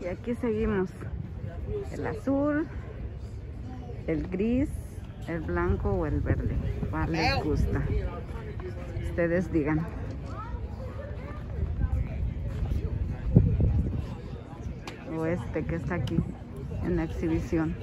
Y aquí seguimos. El azul, el gris, el blanco o el verde. ¿Cuál les gusta? Ustedes digan. O este que está aquí en la exhibición.